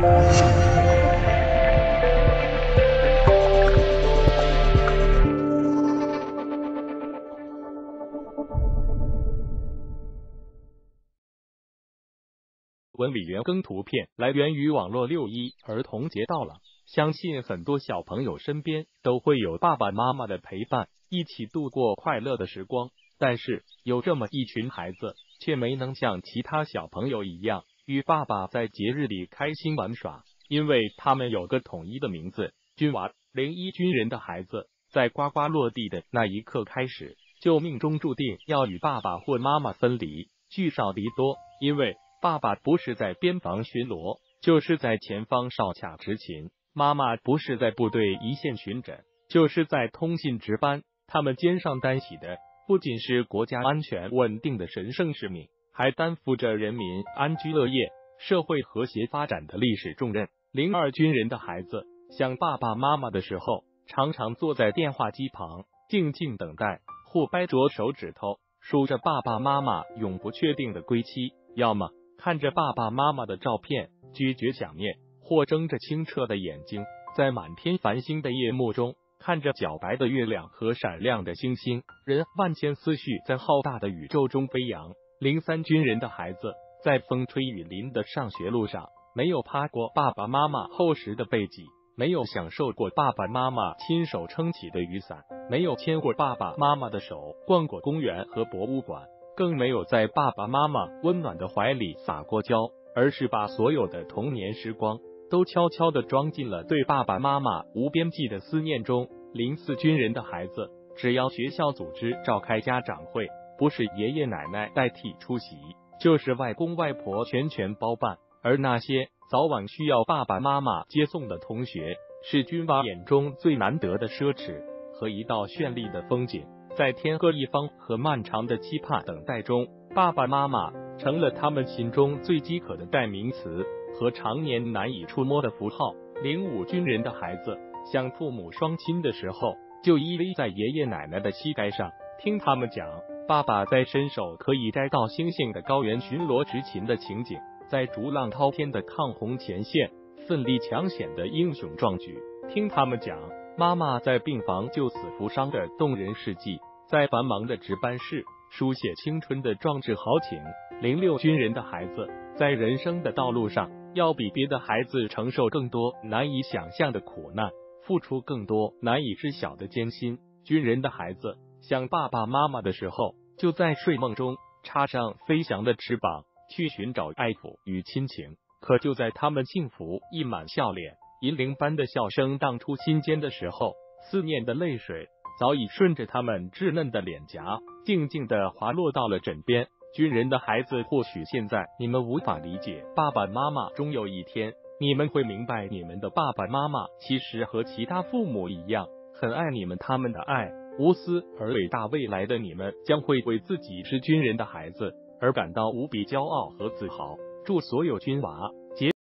文李元庚图片来源于网络六一儿童节到了，相信很多小朋友身边都会有爸爸妈妈的陪伴，一起度过快乐的时光。但是有这么一群孩子，却没能像其他小朋友一样与爸爸在节日里开心玩耍，因为他们有个统一的名字——军娃。零一军人的孩子，在呱呱落地的那一刻开始，就命中注定要与爸爸或妈妈分离，聚少离多，因为。爸爸不是在边防巡逻，就是在前方哨卡执勤；妈妈不是在部队一线巡诊，就是在通信值班。他们肩上担起的不仅是国家安全稳定的神圣使命，还担负着人民安居乐业、社会和谐发展的历史重任。零二军人的孩子想爸爸妈妈的时候，常常坐在电话机旁，静静等待，或掰着手指头数着爸爸妈妈永不确定的归期，要么。看着爸爸妈妈的照片，咀嚼想念，或睁着清澈的眼睛，在满天繁星的夜幕中，看着皎白的月亮和闪亮的星星，人万千思绪在浩大的宇宙中飞扬。零三军人的孩子，在风吹雨淋的上学路上，没有趴过爸爸妈妈厚实的背脊，没有享受过爸爸妈妈亲手撑起的雨伞，没有牵过爸爸妈妈的手逛过公园和博物馆。更没有在爸爸妈妈温暖的怀里撒过娇，而是把所有的童年时光都悄悄的装进了对爸爸妈妈无边际的思念中。零四军人的孩子，只要学校组织召开家长会，不是爷爷奶奶代替出席，就是外公外婆全权包办。而那些早晚需要爸爸妈妈接送的同学，是军娃眼中最难得的奢侈和一道绚丽的风景。在天各一方和漫长的期盼等待中，爸爸妈妈成了他们心中最饥渴的代名词和常年难以触摸的符号。零五军人的孩子想父母双亲的时候，就依偎在爷爷奶奶的膝盖上，听他们讲爸爸在伸手可以摘到星星的高原巡逻执勤的情景，在逐浪滔天的抗洪前线奋力抢险的英雄壮举，听他们讲妈妈在病房救死扶伤的动人事迹。在繁忙的值班室书写青春的壮志豪情，零六军人的孩子在人生的道路上要比别的孩子承受更多难以想象的苦难，付出更多难以知晓的艰辛。军人的孩子想爸爸妈妈的时候，就在睡梦中插上飞翔的翅膀，去寻找爱抚与亲情。可就在他们幸福溢满笑脸、银铃般的笑声荡出心间的时候，思念的泪水。早已顺着他们稚嫩的脸颊，静静的滑落到了枕边。军人的孩子，或许现在你们无法理解，爸爸妈妈终有一天，你们会明白，你们的爸爸妈妈其实和其他父母一样，很爱你们。他们的爱无私而伟大。未来的你们将会为自己是军人的孩子而感到无比骄傲和自豪。祝所有军娃节！